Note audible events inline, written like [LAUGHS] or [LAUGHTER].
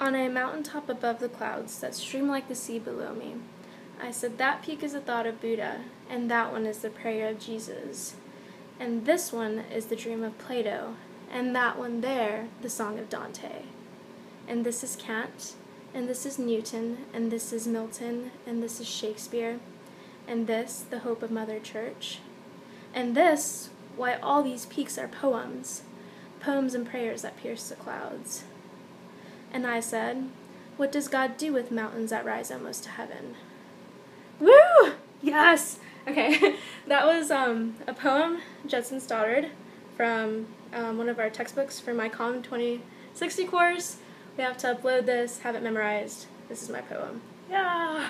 On a mountain top above the clouds that stream like the sea below me, I said that peak is a thought of Buddha, and that one is the prayer of Jesus. And this one is the dream of Plato, and that one there, the song of Dante. And this is Kant, and this is Newton, and this is Milton, and this is Shakespeare, and this, the hope of Mother Church. And this, why all these peaks are poems, poems and prayers that pierce the clouds. And I said, What does God do with mountains that rise almost to heaven? Woo! Yes! Okay, [LAUGHS] that was um, a poem, Judson Stoddard, from um, one of our textbooks for my COM 2060 course. We have to upload this, have it memorized. This is my poem. Yeah!